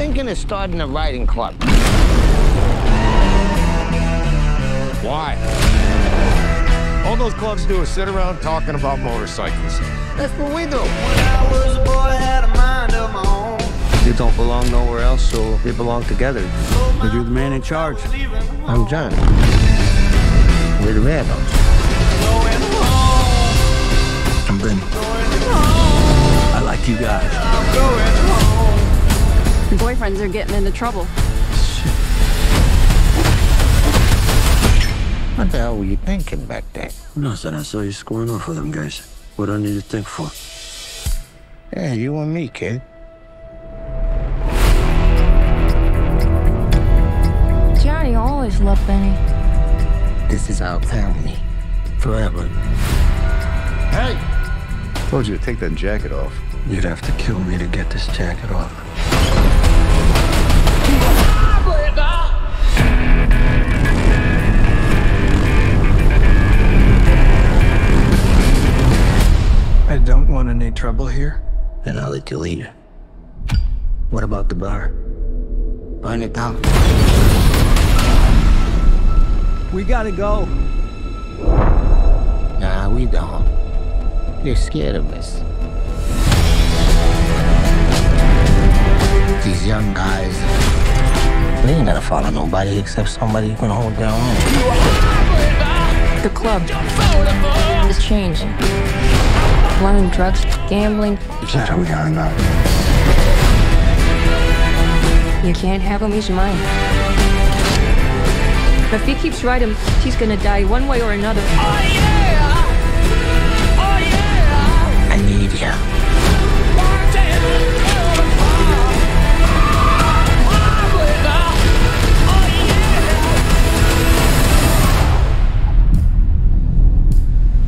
of starting a riding club. Why? All those clubs do is sit around talking about motorcycles. That's what we do. I was a boy, had a mind of my own. You don't belong nowhere else, so they belong together. But you're the man in charge. I'm John. We're the Rambles. I'm Ben. I like you guys. I'm going home. Your boyfriends are getting into trouble. What the hell were you thinking back then? Nothing. I saw you scoring off with them guys. What do I need to think for? Yeah, you and me, kid. Johnny always loved Benny. This is our family. Forever. Hey! Told you to take that jacket off. You'd have to kill me to get this jacket off. Trouble here. Then I'll let you lead. What about the bar? Burn it down. We gotta go. Nah, we don't. They're scared of us. These young guys, they ain't gonna follow nobody except somebody who can hold their own. The club is changing. Running drugs, gambling. Is that how we hung out? You can't have him, he's mine. If he keeps riding, he's gonna die one way or another. I need ya.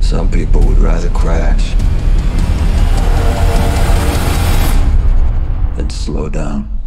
Some people would rather crash slow down.